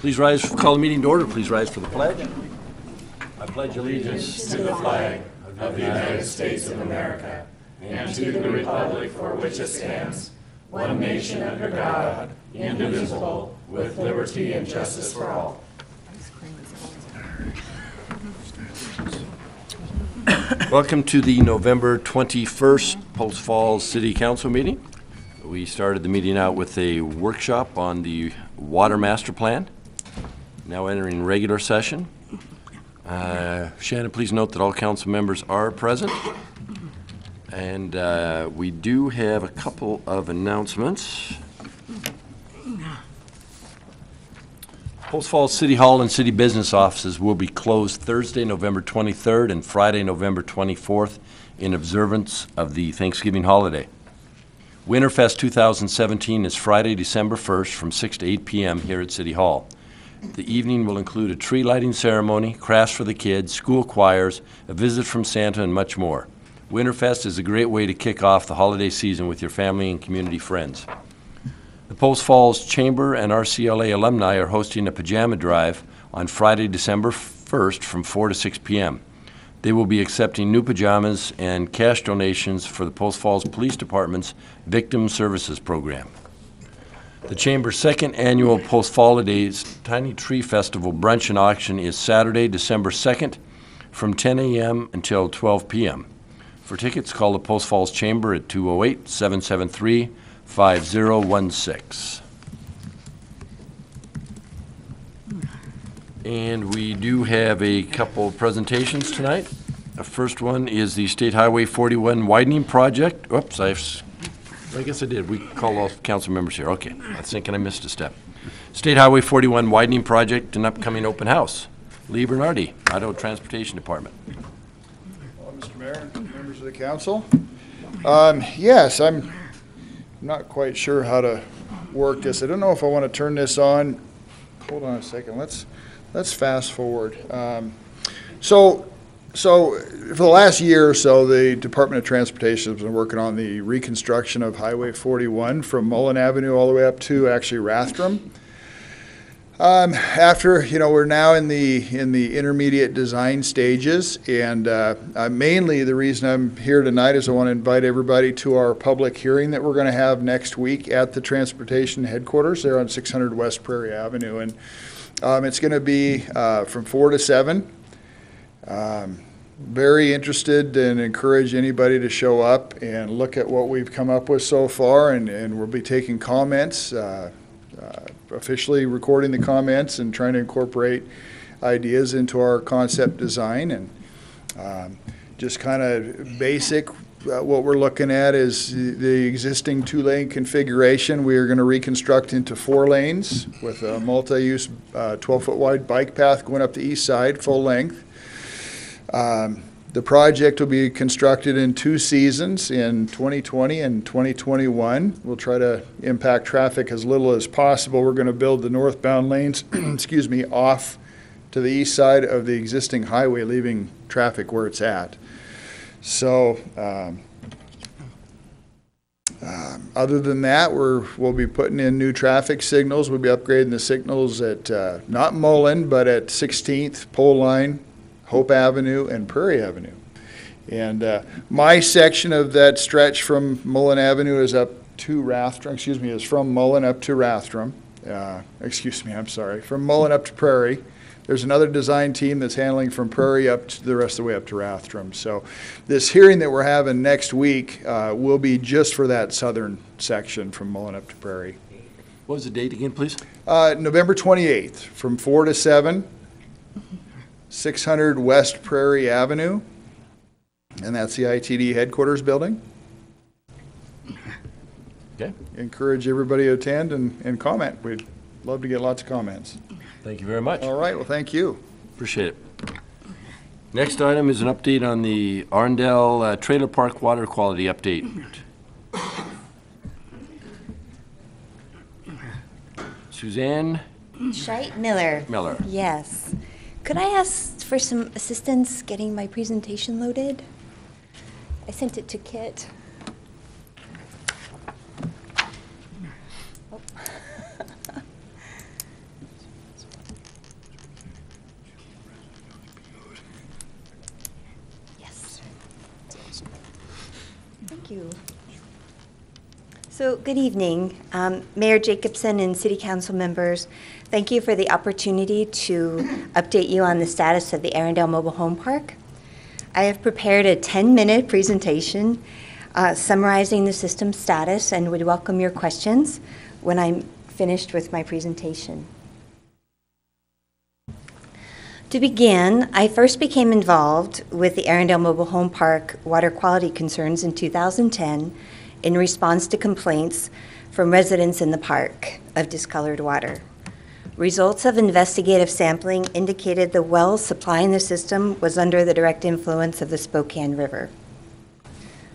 Please rise, call the meeting to order. Please rise for the pledge. I pledge allegiance to the flag of the United States of America and to the republic for which it stands, one nation under God, indivisible, with liberty and justice for all. Welcome to the November 21st Post Falls City Council meeting. We started the meeting out with a workshop on the Water Master Plan. Now entering regular session. Uh, Shannon, please note that all council members are present. And uh, we do have a couple of announcements. Post Falls City Hall and city business offices will be closed Thursday, November 23rd, and Friday, November 24th, in observance of the Thanksgiving holiday. Winterfest 2017 is Friday, December 1st, from 6 to 8 p.m. here at City Hall. The evening will include a tree lighting ceremony, crafts for the kids, school choirs, a visit from Santa, and much more. Winterfest is a great way to kick off the holiday season with your family and community friends. The Post Falls Chamber and RCLA alumni are hosting a pajama drive on Friday, December 1st from 4 to 6 p.m. They will be accepting new pajamas and cash donations for the Post Falls Police Department's Victim Services Program. The Chamber's second annual Post Holidays Tiny Tree Festival brunch and auction is Saturday, December 2nd, from 10 a.m. until 12 p.m. For tickets, call the Post Falls Chamber at 208 773 5016. And we do have a couple presentations tonight. The first one is the State Highway 41 widening project. Oops, I've, s- I guess I did. We call all council members here. Okay, I think I missed a step. State Highway 41 widening project and upcoming open house. Lee Benardi, Idaho Transportation Department. Mr. Mayor, members of the council. Um, Yes, I'm not quite sure how to work this. I don't know if I want to turn this on. Hold on a second, let's, let's fast forward. Um, So, so for the last year or so, the Department of Transportation has been working on the reconstruction of Highway 41 from Mullan Avenue all the way up to actually Rathdrum. Um, after, you know, we're now in the, in the intermediate design stages, and uh, uh, mainly the reason I'm here tonight is I want to invite everybody to our public hearing that we're going to have next week at the transportation headquarters there on 600 West Prairie Avenue. And um, it's going to be uh, from 4 to 7. Um, very interested and encourage anybody to show up and look at what we've come up with so far, and, and we'll be taking comments. Uh, uh, officially recording the comments and trying to incorporate ideas into our concept design and um, just kind of basic. Uh, what we're looking at is the- existing two-lane configuration. We are going to reconstruct into four lanes with a multi-use 12-foot wide bike path going up the east side, full length. Um, The project will be constructed in two seasons, in 2020 and 2021. We'll try to impact traffic as little as possible. We're going to build the northbound lanes, excuse me, off to the east side of the existing highway, leaving traffic where it's at. So, um, um, other than that, we're, we'll be putting in new traffic signals. We'll be upgrading the signals at, uh, not Mullan, but at 16th Pole Line, Hope Avenue, and Prairie Avenue. And uh, my section of that stretch from Mullan Avenue is up to Rathdrum, excuse me, is from Mullan up to Rathdrum. Uh, Excuse me, I'm sorry, from Mullan up to Prairie. There's another design team that's handling from Prairie up to the rest of the way up to Rathdrum. So this hearing that we're having next week uh, will be just for that southern section from Mullan up to Prairie. What was the date again, please? Uh, November 28th, from 4 to 7, 600 West Prairie Avenue, and that's the ITD headquarters building. Okay, Encourage everybody to attend and, and comment. We'd love to get lots of comments. thank you very much. All right, well, thank you. Appreciate it. Next item is an update on the Arundel uh, Trailer Park Water Quality Update. Suzanne Scheidt Miller. Miller. Yes. Could I ask for some assistance getting my presentation loaded? I sent it to Kit. Yes. Thank you. So, good evening, Um, Mayor Jacobson and City Council members. Thank you for the opportunity to update you on the status of the Arundel Mobile Home Park. I have prepared a 10-minute presentation uh, summarizing the system status and would welcome your questions when I'm finished with my presentation. To begin, I first became involved with the Arundel Mobile Home Park water quality concerns in 2010 in response to complaints from residents in the park of discolored water. Results of investigative sampling indicated the well supplying the system was under the direct influence of the Spokane River.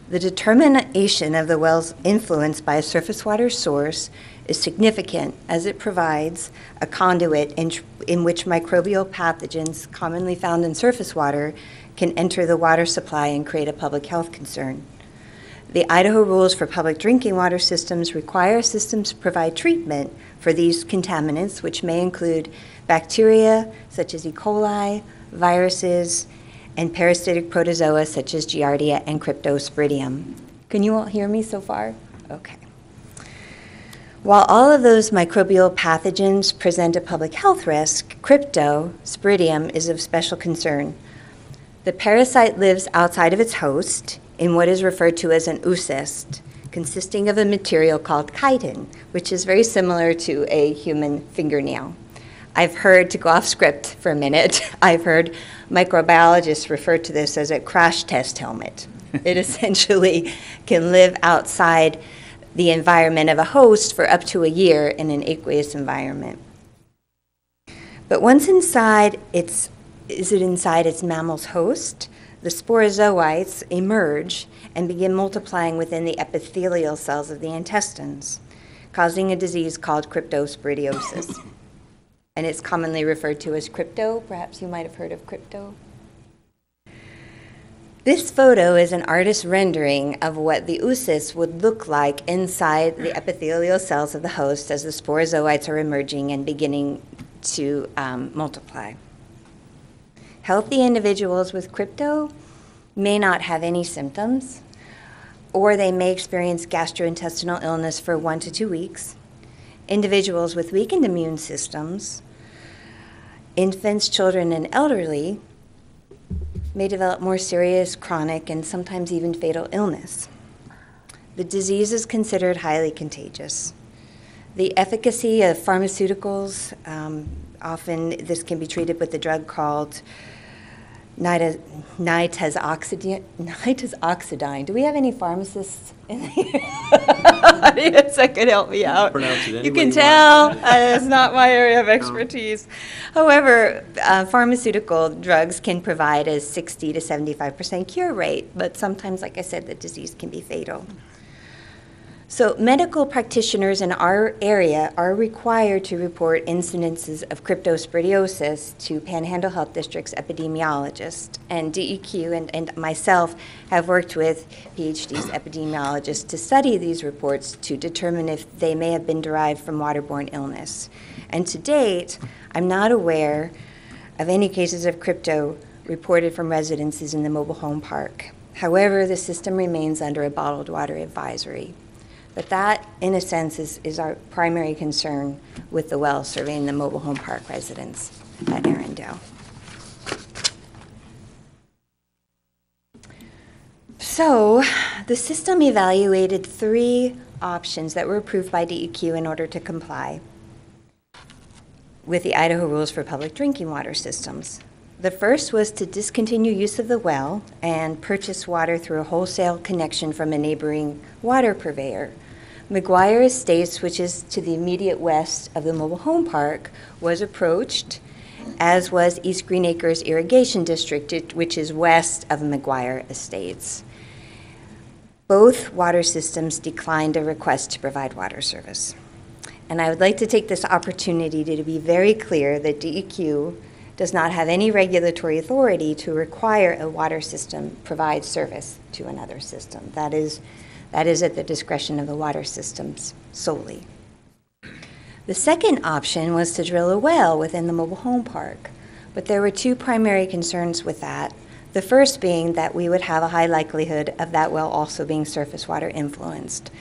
The determination of the well's influence by a surface water source is significant as it provides a conduit in, in which microbial pathogens commonly found in surface water can enter the water supply and create a public health concern. The Idaho rules for public drinking water systems require systems to provide treatment for these contaminants, which may include bacteria such as E. coli, viruses, and parasitic protozoa such as Giardia and Cryptosporidium. Can you all hear me so far? Okay. While all of those microbial pathogens present a public health risk, Cryptosporidium is of special concern. The parasite lives outside of its host in what is referred to as an oocyst, consisting of a material called chitin, which is very similar to a human fingernail. I've heard, to go off script for a minute, I've heard microbiologists refer to this as a crash test helmet. it essentially can live outside the environment of a host for up to a year in an aqueous environment. But once inside its is it inside its mammal's host, the sporozoites emerge and begin multiplying within the epithelial cells of the intestines, causing a disease called cryptosporidiosis. and it's commonly referred to as crypto. Perhaps you might have heard of crypto. This photo is an artist's rendering of what the oocyst would look like inside the epithelial cells of the host as the sporozoites are emerging and beginning to um, multiply. Healthy individuals with crypto may not have any symptoms, or they may experience gastrointestinal illness for one to two weeks. Individuals with weakened immune systems, infants, children, and elderly may develop more serious chronic and sometimes even fatal illness. The disease is considered highly contagious. The efficacy of pharmaceuticals, um, often this can be treated with a drug called nitazoxidine. Nitazoxidine. Do we have any pharmacists in here? audience that could help me out? Pronounce it any You can you tell, uh, it's not my area of expertise. However, uh, pharmaceutical drugs can provide a 60 to 75% cure rate, but sometimes, like I said, the disease can be fatal. So, medical practitioners in our area are required to report incidences of cryptosporidiosis to Panhandle Health District's epidemiologist. And DEQ and, and myself have worked with PHD's epidemiologists to study these reports to determine if they may have been derived from waterborne illness. And to date, I'm not aware of any cases of crypto reported from residences in the mobile home park. However, the system remains under a bottled water advisory. But that, in a sense, is, is our primary concern with the well serving the mobile home park residents at Arundel. So, the system evaluated three options that were approved by DEQ in order to comply with the Idaho rules for public drinking water systems. The first was to discontinue use of the well and purchase water through a wholesale connection from a neighboring water purveyor. McGuire Estates, which is to the immediate west of the mobile home park, was approached, as was East Green Acres Irrigation District, which is west of McGuire Estates. Both water systems declined a request to provide water service. And I would like to take this opportunity to be very clear that DEQ does not have any regulatory authority to require a water system provide service to another system. That is, that is at the discretion of the water systems solely. The second option was to drill a well within the mobile home park, but there were two primary concerns with that. The first being that we would have a high likelihood of that well also being surface water influenced.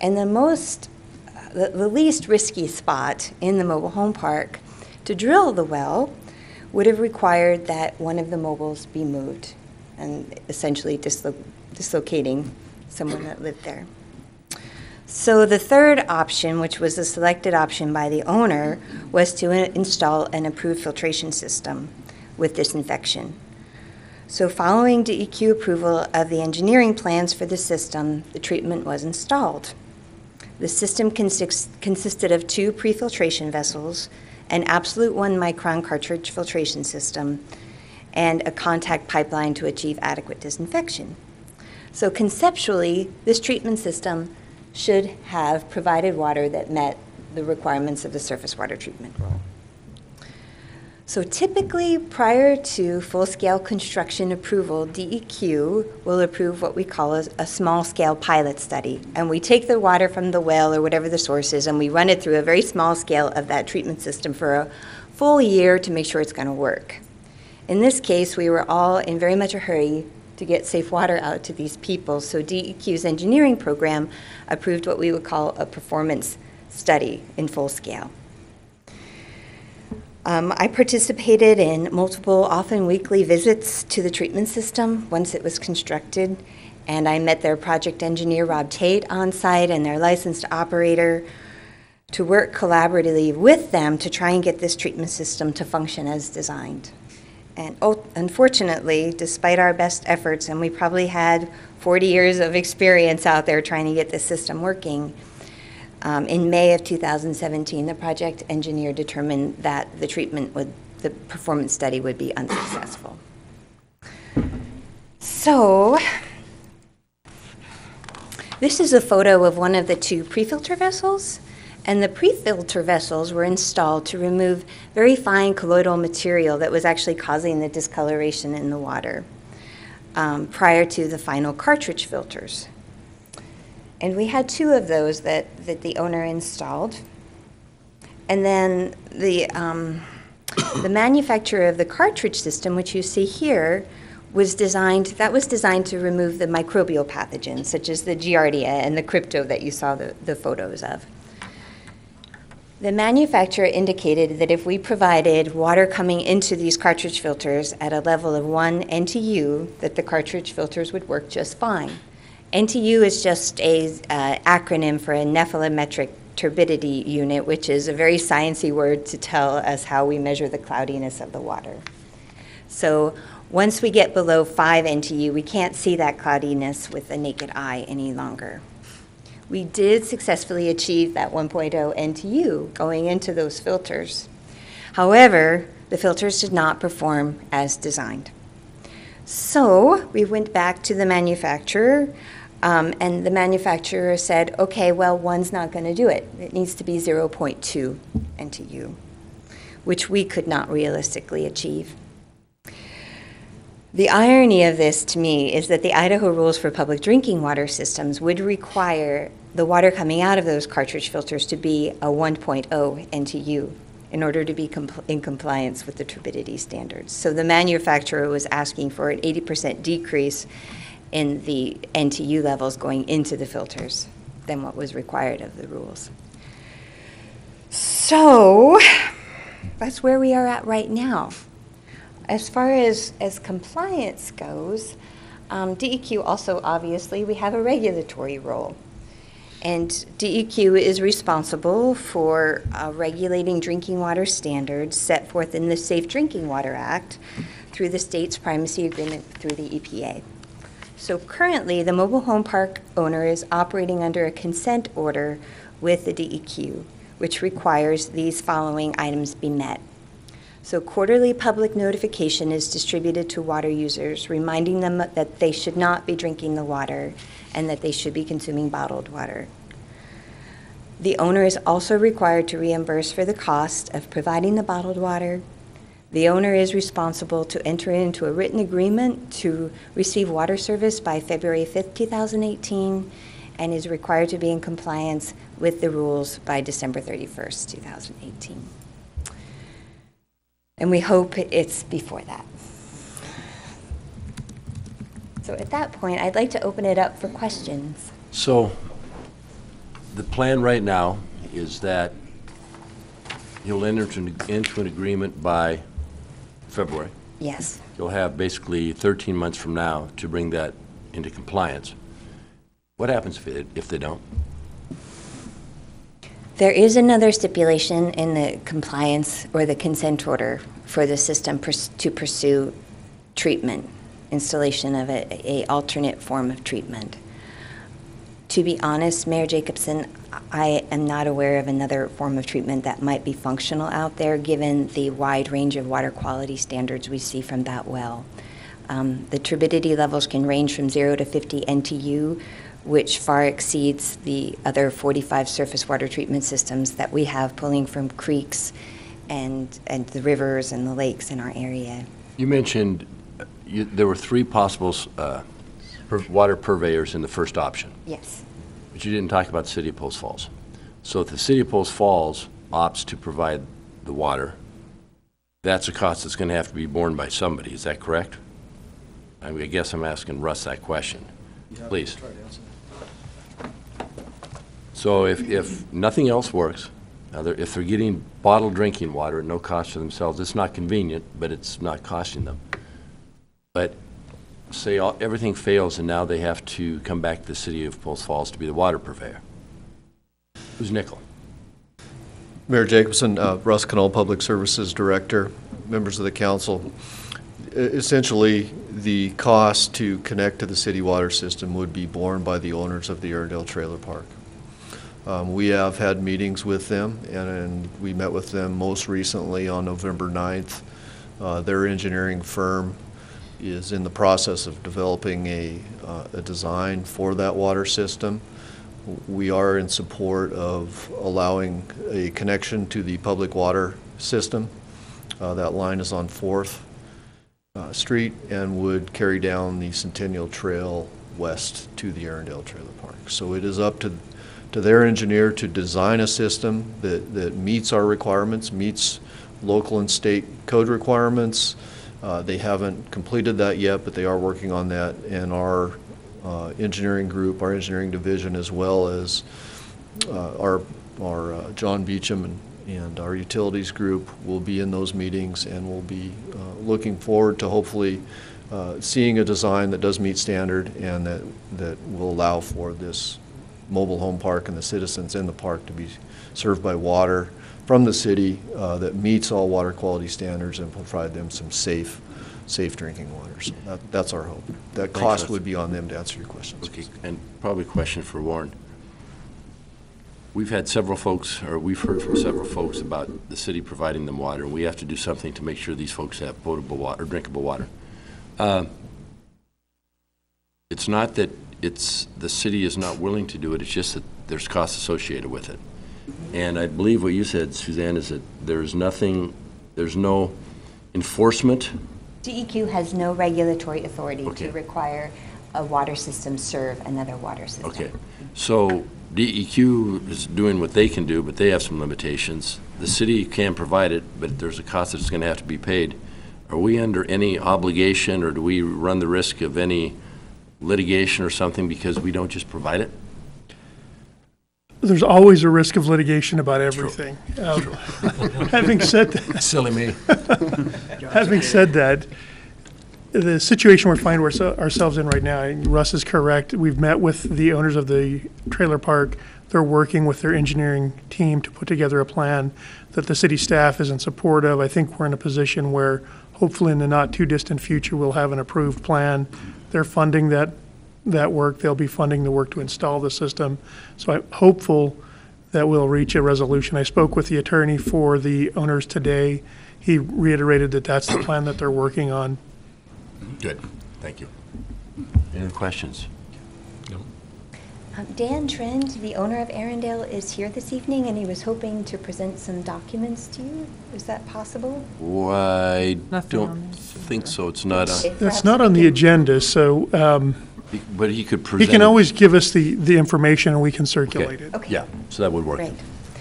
And the most, the, the least risky spot in the mobile home park to drill the well would have required that one of the mobiles be moved and essentially dislo- dislocating someone that lived there. So the third option, which was the selected option by the owner, was to in- install an approved filtration system with disinfection. So following DEQ approval of the engineering plans for the system, the treatment was installed. The system consist- consisted of two pre-filtration vessels, an absolute one micron cartridge filtration system, and a contact pipeline to achieve adequate disinfection. So conceptually, this treatment system should have provided water that met the requirements of the surface water treatment rule. So typically, prior to full-scale construction approval, DEQ will approve what we call a, a small-scale pilot study. And we take the water from the well or whatever the source is, and we run it through a very small scale of that treatment system for a full year to make sure it's going to work. In this case, we were all in very much a hurry to get safe water out to these people. So DEQ's engineering program approved what we would call a performance study in full scale. Um, I participated in multiple, often weekly visits to the treatment system once it was constructed, and I met their project engineer, Rob Tate, on site and their licensed operator to work collaboratively with them to try and get this treatment system to function as designed. And unfortunately, despite our best efforts, and we probably had 40 years of experience out there trying to get this system working, um, in May of 2017, the project engineer determined that the treatment would, the performance study would be unsuccessful. So, this is a photo of one of the two pre-filter vessels. And the pre-filter vessels were installed to remove very fine colloidal material that was actually causing the discoloration in the water um, prior to the final cartridge filters. And we had two of those that, that the owner installed. And then the, um, the manufacturer of the cartridge system, which you see here, was designed, that was designed to remove the microbial pathogens, such as the Giardia and the crypto that you saw the, the photos of. The manufacturer indicated that if we provided water coming into these cartridge filters at a level of 1 NTU, that the cartridge filters would work just fine. NTU is just a uh, acronym for a nephelometric turbidity unit, which is a very sciencey word to tell us how we measure the cloudiness of the water. So once we get below 5 NTU, we can't see that cloudiness with the naked eye any longer we did successfully achieve that 1.0 NTU going into those filters. However, the filters did not perform as designed. So we went back to the manufacturer, um, and the manufacturer said, okay, well, one's not going to do it. It needs to be 0.2 NTU, which we could not realistically achieve. The irony of this to me is that the Idaho rules for public drinking water systems would require the water coming out of those cartridge filters to be a 1.0 NTU in order to be compl- in compliance with the turbidity standards. So the manufacturer was asking for an 80% decrease in the NTU levels going into the filters than what was required of the rules. So that's where we are at right now. As far as, as compliance goes, um, DEQ also obviously we have a regulatory role. And DEQ is responsible for uh, regulating drinking water standards set forth in the Safe Drinking Water Act through the state's primacy agreement through the EPA. So currently, the mobile home park owner is operating under a consent order with the DEQ, which requires these following items be met. So quarterly public notification is distributed to water users, reminding them that they should not be drinking the water and that they should be consuming bottled water. The owner is also required to reimburse for the cost of providing the bottled water. The owner is responsible to enter into a written agreement to receive water service by February 5th, 2018, and is required to be in compliance with the rules by December 31st, 2018. And we hope it's before that. So at that point, I'd like to open it up for questions. So, the plan right now is that you'll enter into an agreement by February. Yes. You'll have basically 13 months from now to bring that into compliance. What happens if it- if they don't? There is another stipulation in the compliance or the consent order for the system purs- to pursue treatment, installation of a, a alternate form of treatment. To be honest, Mayor Jacobson, I am not aware of another form of treatment that might be functional out there, given the wide range of water quality standards we see from that well. Um, the turbidity levels can range from zero to 50 NTU, which far exceeds the other 45 surface water treatment systems that we have pulling from creeks and, and the rivers and the lakes in our area. You mentioned you- there were three possible uh, pur- water purveyors in the first option, Yes. but you didn't talk about the city of Post Falls. So if the city of Post Falls opts to provide the water, that's a cost that's going to have to be borne by somebody, is that correct? I mean, I guess I'm asking Russ that question. Please. So if, if nothing else works, now they're- if they're getting bottled drinking water at no cost to themselves, it's not convenient, but it's not costing them. But say all- everything fails and now they have to come back to the city of Post Falls to be the water purveyor. Who's nickel? Mayor Jacobson, uh, Russ Knoll, Public Services Director, members of the council. Essentially, the cost to connect to the city water system would be borne by the owners of the Arundel Trailer Park. Um, We have had meetings with them, and- and we met with them most recently on November 9th. Uh, Their engineering firm is in the process of developing a, uh, a design for that water system. We are in support of allowing a connection to the public water system. Uh, That line is on Fourth uh, Street and would carry down the Centennial Trail west to the Arundel Trailer Park. So it is up to, to their engineer to design a system that, that meets our requirements, meets local and state code requirements. Uh, They haven't completed that yet, but they are working on that, and our uh, engineering group, our engineering division, as well as uh, our, our uh, John Beecham and, and our utilities group will be in those meetings, and we'll be uh, looking forward to hopefully seeing a design that does meet standard and that, that will allow for this mobile home park and the citizens in the park to be served by water from the city uh, that meets all water quality standards and provide them some safe, safe drinking water. So that, that's our hope. That Thanks, cost would be on them to answer your questions. Okay, and probably a question for Warren. We've had several folks, or we've heard from several folks about the city providing them water, and we have to do something to make sure these folks have potable water, or drinkable water. Uh, It's not that it's, the city is not willing to do it, it's just that there's costs associated with it. And I believe what you said, Suzanne, is that there's nothing, there's no enforcement DEQ has no regulatory authority Okay. to require a water system serve another water system. Okay, so DEQ is doing what they can do, but they have some limitations. The city can provide it, but there's a cost that's going to have to be paid. Are we under any obligation, or do we run the risk of any litigation or something because we don't just provide it? There's always a risk of litigation about everything. Um, Having said, that- Silly me. having said that, the situation we're finding ourse- ourselves in right now, and Russ is correct, we've met with the owners of the trailer park. They're working with their engineering team to put together a plan that the city staff is in support of. I think we're in a position where hopefully in the not-too-distant future, we'll have an approved plan. They're funding that, that work. They'll be funding the work to install the system. So I'm hopeful that we'll reach a resolution. I spoke with the attorney for the owners today. He reiterated that that's the plan that they're working on. Good, thank you. Any other questions? Um, Dan Trend, the owner of Arundel, is here this evening, and he was hoping to present some documents to you. Is that possible? I Nothing don't think so, it's not, a- If That's not on the agenda, so um, but he could He can always give us the, the information and we can circulate it. Okay. Yeah, so that would work. Great.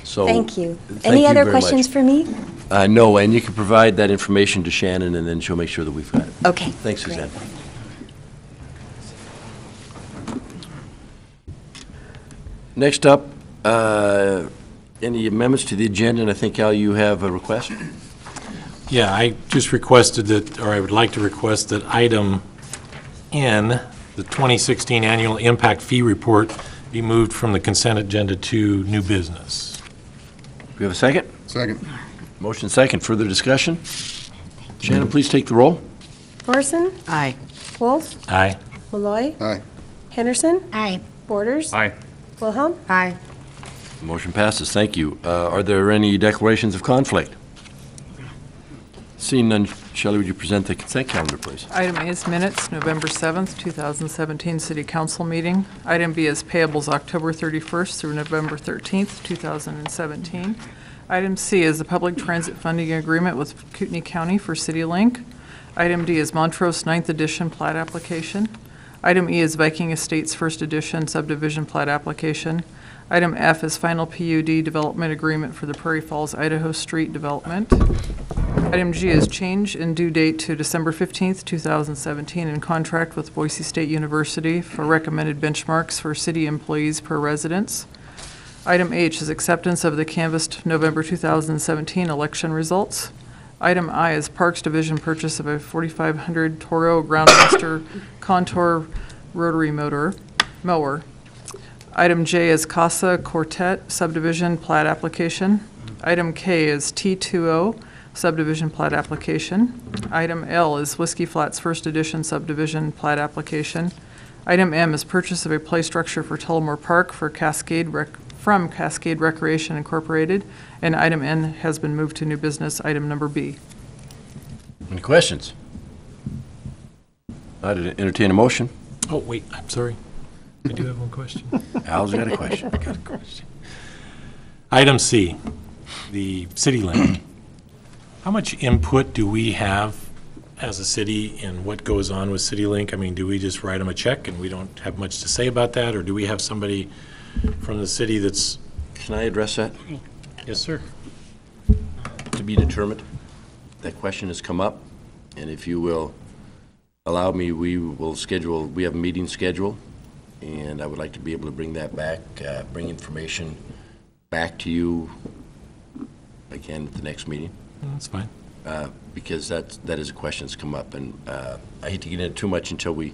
So. Thank you. Any other questions for me? Uh, no, and you can provide that information to Shannon, and then she'll make sure that we've got it. Okay. Thanks, great. Suzanne. Next up, uh, any amendments to the agenda, and I think, Al, you have a request? Yeah, I just requested that, or I would like to request that item N the 2016 Annual Impact Fee Report, be moved from the consent agenda to new business. Do we have a second? Second. Motion second, further discussion? Shannon, please take the roll. Morrison, Aye. Wolf, Aye. Malloy, Aye. Henderson, Aye. Borders. Aye. Wilhelm, Aye. Motion passes, thank you. Uh, Are there any declarations of conflict? Seeing none, Shelley, would you present the consent calendar, please? Item A is minutes, November 7th, 2017 City Council meeting. Item B is payables, October 31st through November 13th, 2017. Item C is the public transit funding agreement with Kootenai County for CityLink. Item D is Montrose 9th Addition plat application. Item E is Viking Estates First Addition subdivision plat application. Item F is final PUD development agreement for the Prairie Falls, Idaho Street Development. Item G is change in due date to December 15th, 2017, in contract with Boise State University for recommended benchmarks for city employees per residence. Item H is acceptance of the canvassed November 2017 election results. Item I is Parks Division purchase of a 4500 Toro Groundmaster Contour rotary motor, mower. Item J is Casa Quartet subdivision plat application. Item K is T2O subdivision plat application. Item L is Whiskey Flats First Addition subdivision plat application. Item M is purchase of a play structure for Tullamore Park for Cascade Rec, from Cascade Recreation Incorporated. And item N has been moved to new business, item number B. Any questions? I'd entertain a motion. Oh, wait, I'm sorry. I do have one question. Al's got a question. Got a question. Item C, the city link. How much input do we have as a city in what goes on with CityLink? I mean, do we just write them a check and we don't have much to say about that? Or do we have somebody from the city that's, Can I address that? yes, sir? To be determined. That question has come up, and if you will allow me, we will schedule, we have a meeting scheduled, and I would like to be able to bring that back, uh, bring information back to you again at the next meeting. That's fine. uh, because that, that is a question that's come up, and uh, I hate to get into too much until we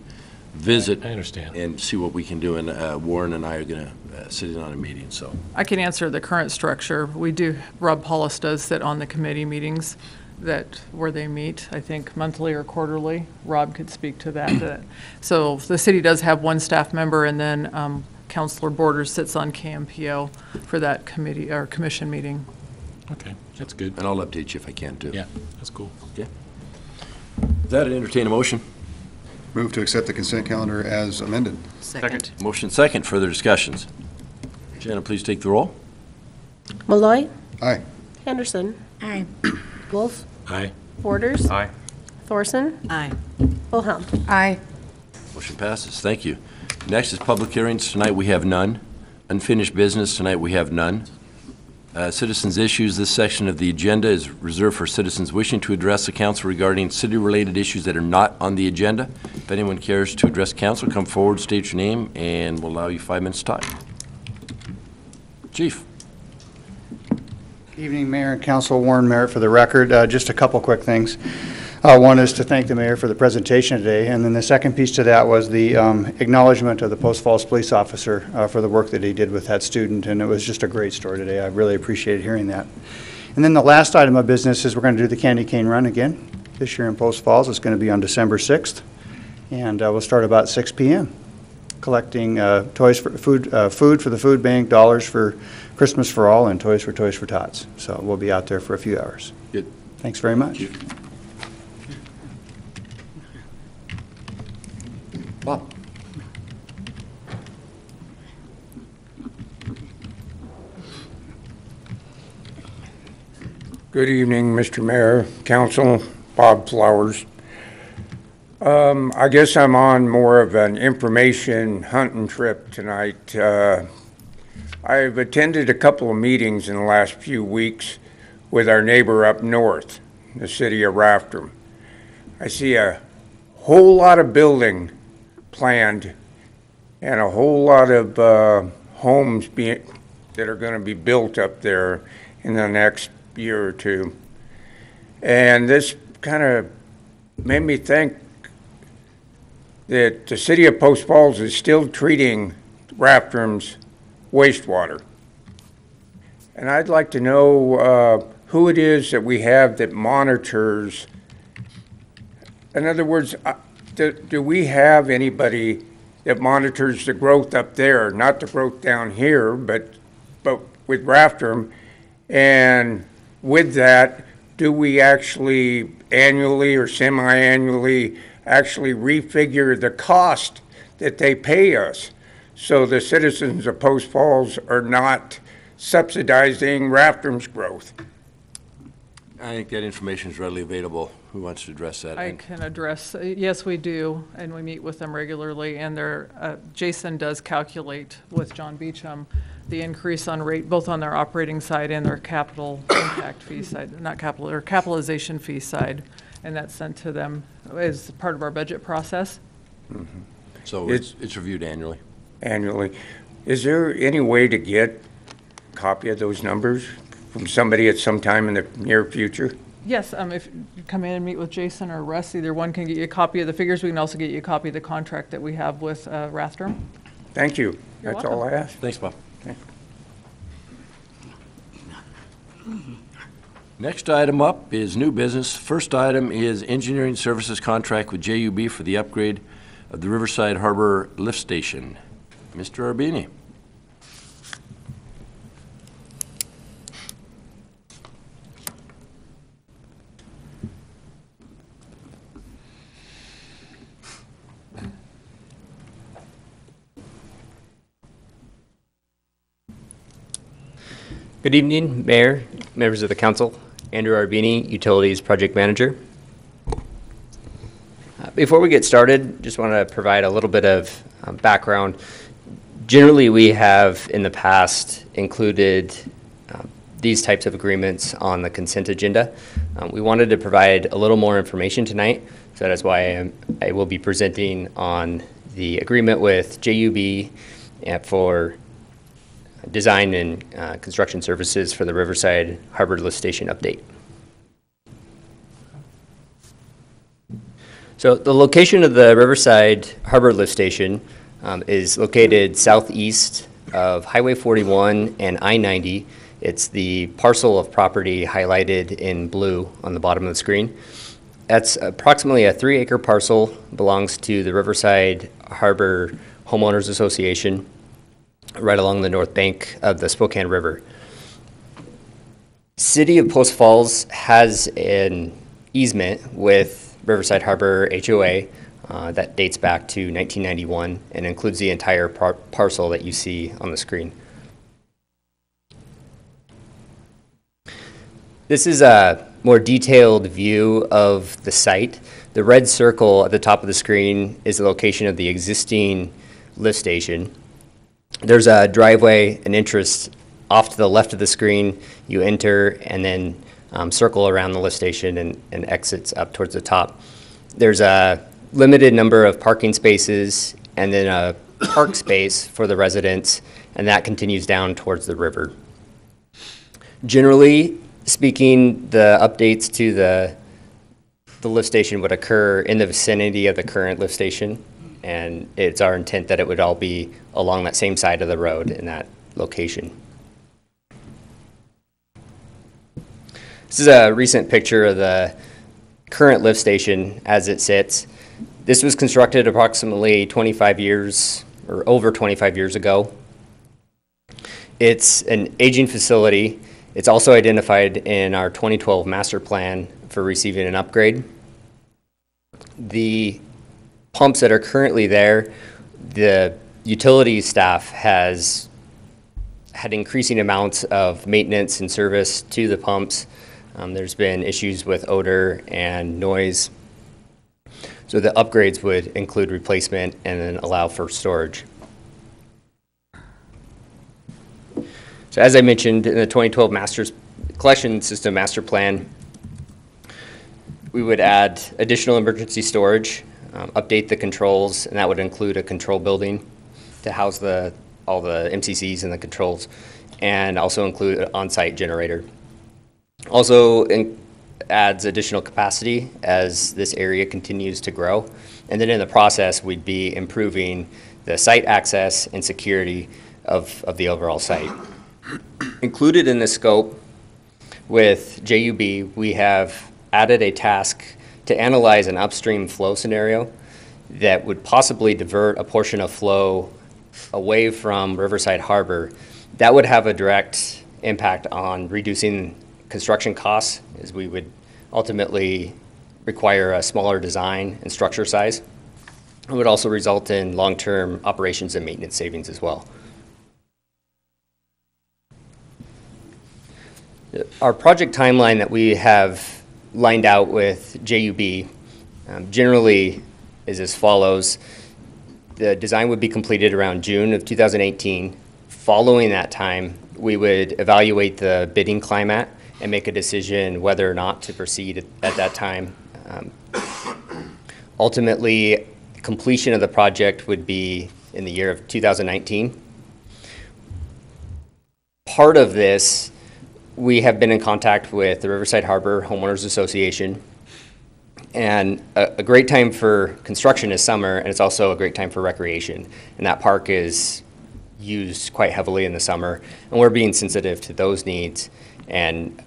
visit I understand. and see what we can do, and uh, Warren and I are going to sit in on a meeting, so. I can answer the current structure. We do, Rob Paulus does sit on the committee meetings that, where they meet, I think monthly or quarterly. Rob could speak to that. that- So the city does have one staff member, and then um, Councilor Borders sits on KMPO for that committee, or commission meeting. Okay, that's good. And I'll update you if I can, too. Yeah, that's cool. Does that entertain a motion? Move to accept the consent calendar as amended. Second. Motion second, further discussions. Shannon, please take the roll. Malloy, Aye. Henderson, Aye. Wolf, Aye. Borders. Aye. Thorson, Aye. Wilhelm. Aye. Motion passes, thank you. Next is public hearings, tonight we have none. Unfinished business, tonight we have none. Uh, Citizens' issues, this section of the agenda is reserved for citizens wishing to address the council regarding city-related issues that are not on the agenda. If anyone cares to address council, come forward, state your name, and we'll allow you five minutes' time. Chief? Evening, Mayor and Council, Warren Merritt for the record. Uh, Just a couple quick things. Uh, One is to thank the mayor for the presentation today, and then the second piece to that was the um, acknowledgement of the Post Falls police officer uh, for the work that he did with that student, and it was just a great story today. I really appreciated hearing that. And then the last item of business is we're going to do the Candy Cane Run again this year in Post Falls. It's going to be on December 6th, and uh, we'll start about 6 PM, collecting uh, toys for, food, uh, food for the food bank, dollars for Christmas for All, and Toys for Toys for Tots. So we'll be out there for a few hours. Good. Thanks very much. Bob? Good evening, Mr. Mayor, Council, Bob Flowers. Um, I guess I'm on more of an information hunting trip tonight. Uh, I've attended a couple of meetings in the last few weeks with our neighbor up north, the city of Rathdrum. I see a whole lot of building planned and a whole lot of uh, homes being, that are going to be built up there in the next year or two. And this kind of made me think that the city of Post Falls is still treating Rathdrum's wastewater. And I'd like to know uh, who it is that we have that monitors. In other words, uh, do, do we have anybody that monitors the growth up there, not the growth down here, but, but with Rathdrum? And with that, do we actually annually or semi-annually actually refigure the cost that they pay us? So the citizens of Post Falls are not subsidizing Rathdrum's growth. I think that information is readily available. Who wants to address that? I can address, yes, we do, and we meet with them regularly, and they're, uh, Jason does calculate with John Beecham the increase on rate, both on their operating side and their capital impact fee side, not capital, or capitalization fee side, and that's sent to them as part of our budget process. So it's, it's reviewed annually. annually. Is there any way to get a copy of those numbers from somebody at some time in the near future? Yes, um, if you come in and meet with Jason or Russ, either one can get you a copy of the figures, we can also get you a copy of the contract that we have with uh, Rathdrum. Thank you. You're That's all I welcome. ask. Thanks, Bob. Okay. Next item up is new business. First item is engineering services contract with JUB for the upgrade of the Riverside Harbor Lift Station. Mr. Arbini. Good evening, Mayor, members of the council. Andrew Arbini, Utilities Project Manager. Uh, Before we get started, just want to provide a little bit of um, background. Generally, we have in the past included um, these types of agreements on the consent agenda. Um, We wanted to provide a little more information tonight, so that's why I am- I will be presenting on the agreement with JUB uh, for design and uh, construction services for the Riverside Harbor Lift Station update. So the location of the Riverside Harbor Lift Station um, is located southeast of Highway 41 and I-90. It's the parcel of property highlighted in blue on the bottom of the screen. That's approximately a three-acre parcel, belongs to the Riverside Harbor Homeowners Association right along the north bank of the Spokane River. City of Post Falls has an easement with Riverside Harbor HOA uh, that dates back to 1991 and includes the entire par- parcel that you see on the screen. This is a more detailed view of the site. The red circle at the top of the screen is the location of the existing lift station. There's a driveway, an entrance off to the left of the screen. You enter and then um, circle around the lift station and, and exits up towards the top. There's a limited number of parking spaces and then a park space for the residents, and that continues down towards the river. Generally speaking, the updates to the the lift station would occur in the vicinity of the current lift station, and it's our intent that it would all be along that same side of the road in that location. This is a recent picture of the current lift station as it sits. This was constructed approximately 25 years, or over 25 years ago. It's an aging facility. It's also identified in our 2012 master plan for receiving an upgrade. The pumps that are currently there, the utility staff has had increasing amounts of maintenance and service to the pumps. Um, there's been issues with odor and noise. So the upgrades would include replacement and then allow for storage. So as I mentioned, in the 2012 Masters Collection System Master Plan, we would add additional emergency storage, um, update the controls, and that would include a control building to house the all the MCCs and the controls, and also include an on-site generator. Also in- adds additional capacity as this area continues to grow. And then in the process, we'd be improving the site access and security of, of the overall site. Included in the scope with JUB, we have added a task to analyze an upstream flow scenario that would possibly divert a portion of flow away from Riverside Harbor. That would have a direct impact on reducing construction costs, as we would ultimately require a smaller design and structure size. It would also result in long-term operations and maintenance savings as well. Our project timeline that we have lined out with JUB um, generally is as follows. The design would be completed around June of 2018. Following that time, we would evaluate the bidding climate and make a decision whether or not to proceed at- at that time. Um, Ultimately, completion of the project would be in the year of 2019. Part of this, we have been in contact with the Riverside Harbor Homeowners Association. And a, a great time for construction is summer, and it's also a great time for recreation. And that park is used quite heavily in the summer, and we're being sensitive to those needs and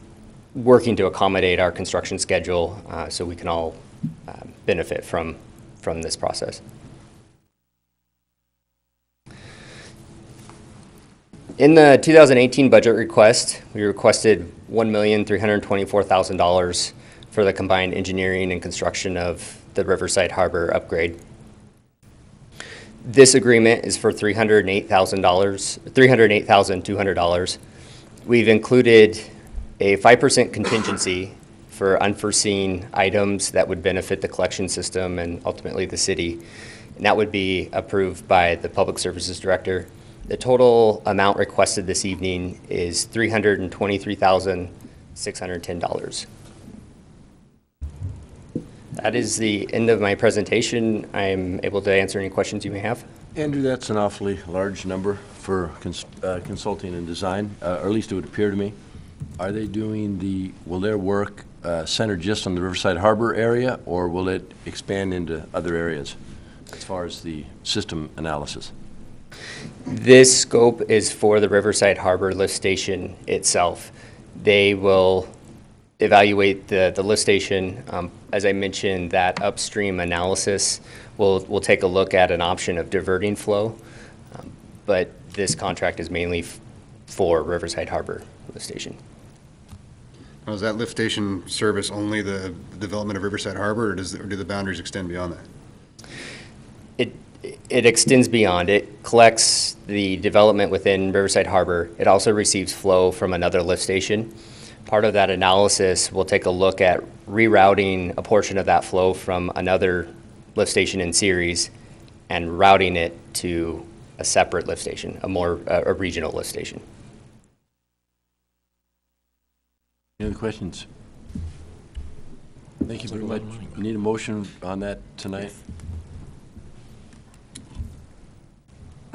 working to accommodate our construction schedule uh, so we can all uh, benefit from, from this process. In the 2018 budget request, we requested $1,324,000 for the combined engineering and construction of the Riverside Harbor upgrade. This agreement is for $308,000, $308,200. We've included a 5% contingency for unforeseen items that would benefit the collection system and ultimately the city. And that would be approved by the Public Services Director. The total amount requested this evening is $323,610. That is the end of my presentation. I'm able to answer any questions you may have. Andrew, that's an awfully large number for cons- uh, consulting and design, uh, or at least it would appear to me. Are they doing the, will their work uh, center just on the Riverside Harbor area, or will it expand into other areas as far as the system analysis? This scope is for the Riverside Harbor lift station itself. They will evaluate the, the lift station. Um, As I mentioned, that upstream analysis will, will take a look at an option of diverting flow. Um, But this contract is mainly for Riverside Harbor lift station. Now, is that lift station service only the the development of Riverside Harbor, or does, or do the boundaries extend beyond that? It, it extends beyond. It collects the development within Riverside Harbor. It also receives flow from another lift station. Part of that analysis we'll take a look at rerouting a portion of that flow from another lift station in series and routing it to a separate lift station, a more, a a regional lift station. Any other questions? Thank you very much. Need a motion on that tonight?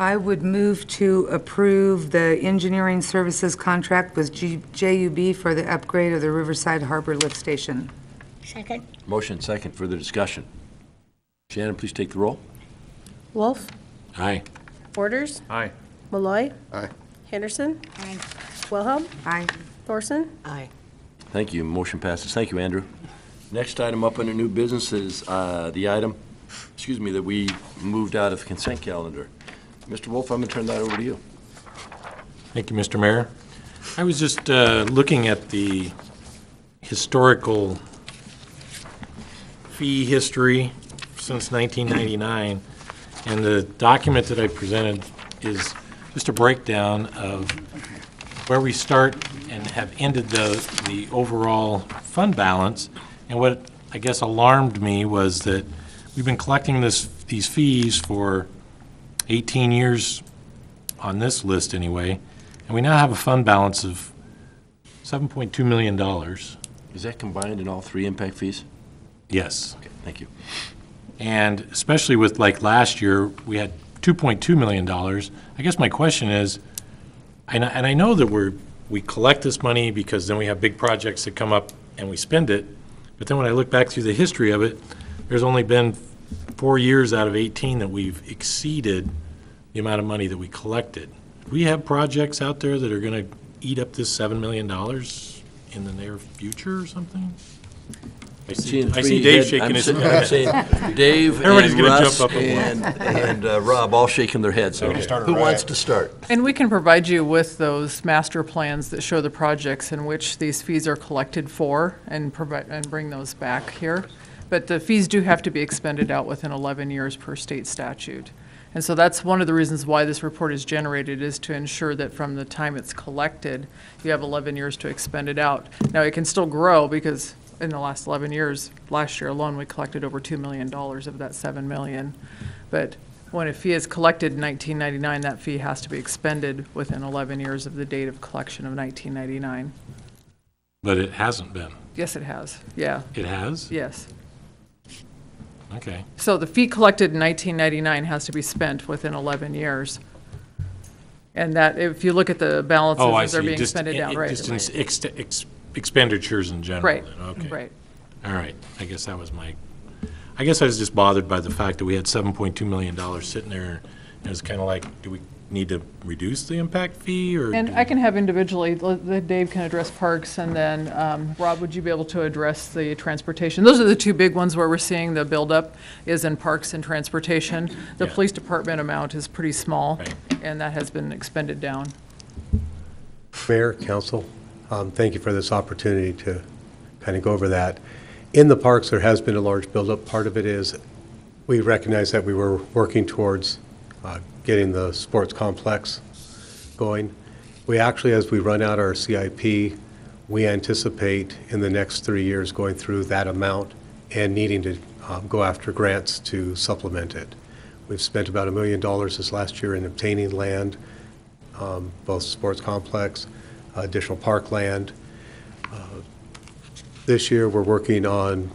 I would move to approve the engineering services contract with G- JUB for the upgrade of the Riverside Harbor Lift Station. Second. Motion second, further discussion. Shannon, please take the roll. Wolf. Aye. Borders. Aye. Malloy. Aye. Henderson. Aye. Wilhelm. Aye. Thorson. Aye. Thank you. Motion passes. Thank you, Andrew. Next item up under new business is uh, the item, excuse me, that we moved out of the consent calendar. Mr. Wolf, I'm going to turn that over to you. Thank you, Mr. Mayor. I was just uh, looking at the historical fee history since 1999, and the document that I presented is just a breakdown of where we start and have ended the, the overall fund balance. And what I guess alarmed me was that we've been collecting this, these fees for 18 years on this list anyway, and we now have a fund balance of $7.2 million. Is that combined in all three impact fees? Yes. Okay, thank you. And especially with, like, last year, we had 2.2 million dollars. I guess my question is, and I, and I know that we're, we collect this money because then we have big projects that come up and we spend it, but then when I look back through the history of it, there's only been four years out of 18 that we've exceeded the amount of money that we collected. We have projects out there that are going to eat up this $7 million in the near future or something? I see, Seeing I three see Dave head- shaking I'm his seeing- I'm head. seeing Dave and Everybody's gonna jump Russ up at and, and uh, Rob all shaking their heads. So Okay. who wants to start? And we can provide you with those master plans that show the projects in which these fees are collected for and provide, and bring those back here. But the fees do have to be expended out within 11 years per state statute. And so that's one of the reasons why this report is generated, is to ensure that from the time it's collected, you have 11 years to expend it out. Now, it can still grow because in the last 11 years, last year alone, we collected over $2 million of that 7 million. But when a fee is collected in 1999, that fee has to be expended within 11 years of the date of collection of 1999. But it hasn't been. Yes, it has. Yeah, It has? yes. Okay. So the fee collected in 1999 has to be spent within 11 years. And that, if you look at the balances Oh, I as they're see. being Just expended i- out, i- right? Just in ex- ex- expenditures in general. Right, then, Okay. right. All right. I guess that was my, I guess I was just bothered by the fact that we had $7.2 million sitting there. And it was kind of like, do we need to reduce the impact fee or? And do I can have individually, l- the- Dave can address parks, and then, um, Rob, would you be able to address the transportation? Those are the two big ones where we're seeing the buildup, is in parks and transportation. The Yeah. police department amount is pretty small, Right. and that has been expended down. Mayor, council, um, thank you for this opportunity to kind of go over that. In the parks, there has been a large buildup. Part of it is, we recognize that we were working towards uh, getting the sports complex going. We actually, as we run out our CIP, we anticipate in the next three years going through that amount and needing to um, go after grants to supplement it. We've spent about a million dollars this last year in obtaining land, um, both sports complex, additional park land. Uh, This year, we're working on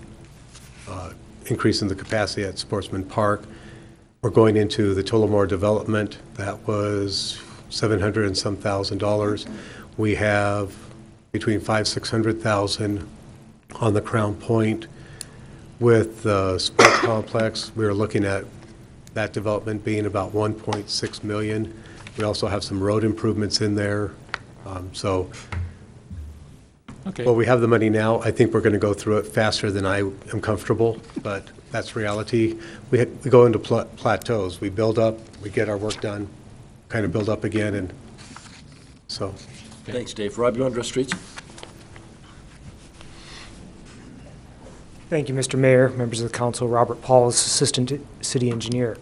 uh, increasing the capacity at Sportsman Park. We're going into the Tullamore development. That was 700 and some thousand dollars. We have between five, 600,000 on the Crown Point. With the sports complex, we are looking at that development being about 1.6 million. We also have some road improvements in there. Um, So Okay. well, we have the money now. I think we're going to go through it faster than I am comfortable, but that's reality. We, we go into pla- plateaus. We build up, we get our work done, kind of build up again, and so. Thanks, Dave. Rob, you want to address streets? Thank you, Mr. Mayor, members of the council. Robert Paul, Assistant City Engineer.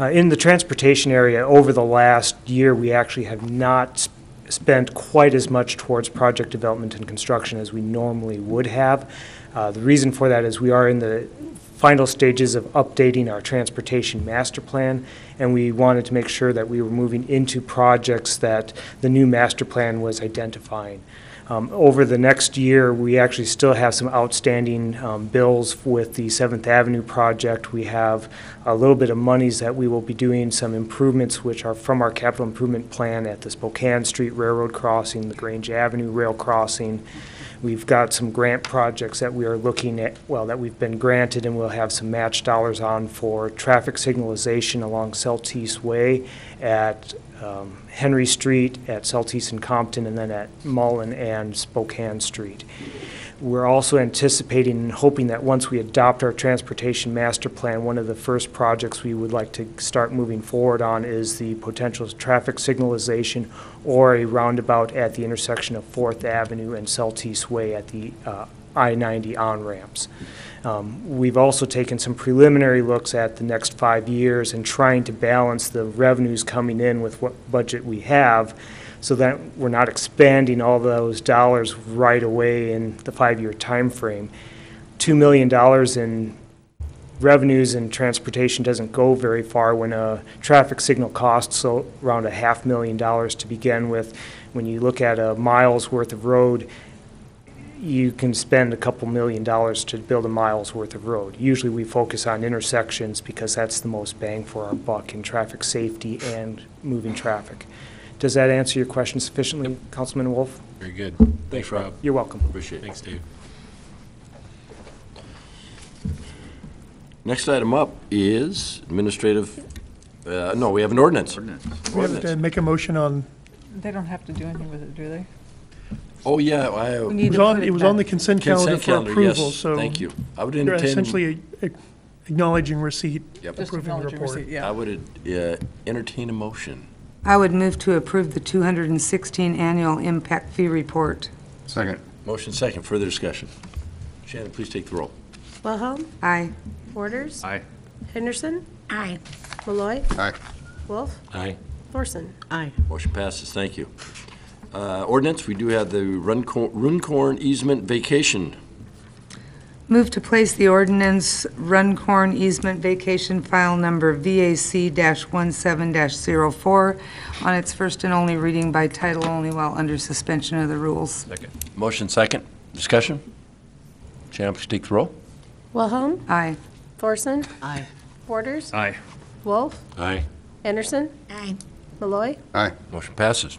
Uh, In the transportation area, over the last year, we actually have not s- spent quite as much towards project development and construction as we normally would have. Uh, The reason for that is we are in the final stages of updating our transportation master plan, and we wanted to make sure that we were moving into projects that the new master plan was identifying. Um, Over the next year, we actually still have some outstanding um, bills with the Seventh Avenue project. We have a little bit of monies that we will be doing some improvements, which are from our capital improvement plan at the Spokane Street Railroad Crossing, the Grange Avenue Rail Crossing. We've got some grant projects that we are looking at, well, that we've been granted, and we'll have some match dollars on for traffic signalization along Seltice Way at um, Henry Street, at Seltice and Compton, and then at Mullan and Spokane Street. We're also anticipating and hoping that once we adopt our transportation master plan, one of the first projects we would like to start moving forward on is the potential traffic signalization or a roundabout at the intersection of Fourth Avenue and Seltice Way at the uh, I-90 on-ramps. Um, We've also taken some preliminary looks at the next five years and trying to balance the revenues coming in with what budget we have so that we're not expanding all those dollars right away in the five-year time frame. Two million dollars in revenues and transportation doesn't go very far when a traffic signal costs around a half million dollars to begin with. When you look at a mile's worth of road, you can spend a couple million dollars to build a mile's worth of road. Usually we focus on intersections because that's the most bang for our buck in traffic safety and moving traffic. Does that answer your question sufficiently, Councilman Wolf? Very good. Thanks, Rob. You're welcome. Appreciate it. Thanks, Dave. Next item up is administrative, uh, no, we have an ordinance. We have Ordinance. to make a motion on, They don't have to do anything with it, do they? Oh, yeah, I. We it need was to on, put it it was on back. the consent calendar Consent for calendar, approval, yes, so. Thank you. I would You're entertain. essentially a- a- acknowledging receipt, Yep. Just approving the acknowledging report. receipt, I yeah. would uh, entertain a motion. I would move to approve the 216 annual impact fee report. Second. Motion second, further discussion. Shannon, please take the roll. Wilhelm. Aye. Borders. Aye. Henderson. Aye. Malloy. Aye. Wolf. Aye. Thorson. Aye. Motion passes, thank you. Uh, Ordinance, we do have the Runcorn Runcorn easement vacation. Move to place the ordinance Runcorn easement vacation file number VAC-17-04 on its first and only reading by title only while under suspension of the rules. Second. Motion second, discussion? Shannon, please take the roll. Wilhelm. Aye. Thorson. Aye. Borders. Aye. Wolf. Aye. Henderson. Aye. Malloy. Aye. Motion passes.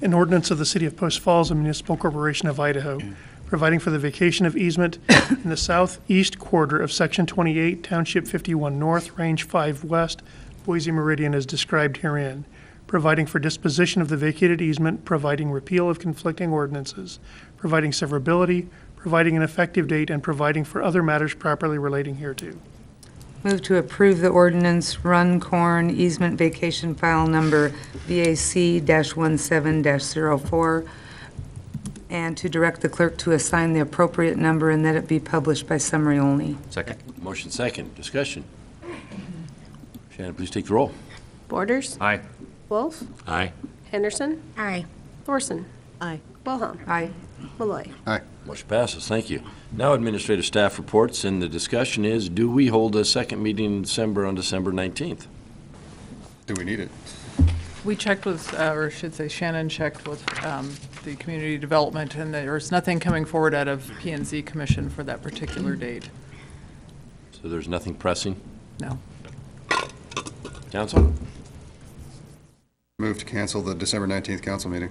An ordinance of the City of Post Falls, a municipal corporation of Idaho, providing for the vacation of easement in the southeast quarter of Section 28, Township 51 North, Range 5 West, Boise Meridian as described herein, providing for disposition of the vacated easement, providing repeal of conflicting ordinances, providing severability, providing an effective date, and providing for other matters properly relating hereto. Move to approve the ordinance Runcorn easement vacation file number VAC-17-04 and to direct the clerk to assign the appropriate number and that it be published by summary only. Second. Motion second, discussion? Shannon, please take the roll. Borders. Aye. Wolf. Aye. Henderson. Aye. Thorson. Aye. Wilhelm. Aye. Malloy. Aye. Motion passes, thank you. Now administrative staff reports, and the discussion is, do we hold a second meeting in December on December 19th? Do we need it? We checked with, uh, or I should say Shannon checked with um, the community development, and there's nothing coming forward out of P and Z Commission for that particular date. So there's nothing pressing? No. Council? Move to cancel the December 19th council meeting.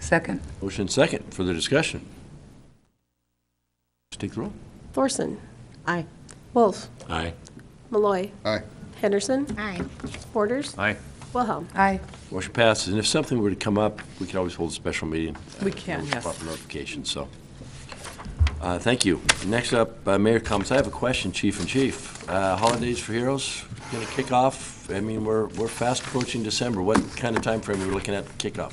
Second. Motion second, further discussion? Please take the roll. Thorson. Aye. Wolf. Aye. Malloy. Aye. Henderson. Aye. Borders. Aye. Wilhelm. Aye. Motion passes, and if something were to come up, we could always hold a special meeting. We can, With yes. Proper notification, so. Uh, Thank you. Next up, uh, Mayor comments. I have a question, Chief and Chief. Uh, Holidays for Heroes, going to kick off? I mean, we're, we're fast approaching December. What kind of time frame are we looking at kickoff?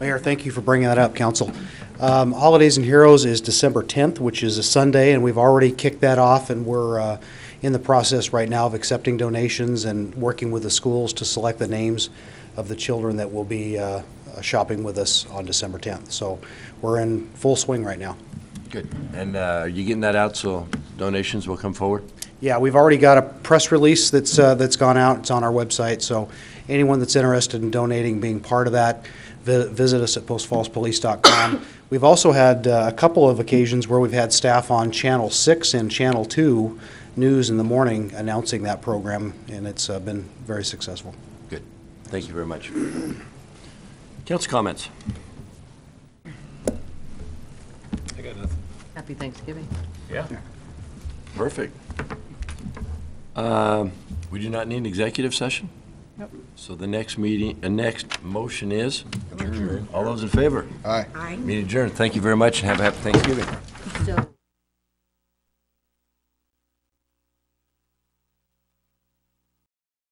Mayor, thank you for bringing that up, council. Um, Holidays and Heroes is December 10th, which is a Sunday, and we've already kicked that off, and we're uh, in the process right now of accepting donations and working with the schools to select the names of the children that will be uh, shopping with us on December 10th. So we're in full swing right now. Good. And uh, are you getting that out so donations will come forward? Yeah, we've already got a press release that's, uh, that's gone out. It's on our website, so anyone that's interested in donating, being part of that, vi- visit us at postfallspolice.com. We've also had uh, a couple of occasions where we've had staff on Channel 6 and Channel 2 News in the morning announcing that program, and it's uh, been very successful. Good. Thank you very much. Council comments? I got nothing. Happy Thanksgiving. Yeah. Perfect. Um, We do not need an executive session? Nope. So the next meeting, the next motion is? All those in favor? Aye. Aye. Meeting adjourned. Thank you very much, and have a happy Thanksgiving. So.